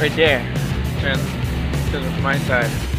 Right there. Turn it's my side.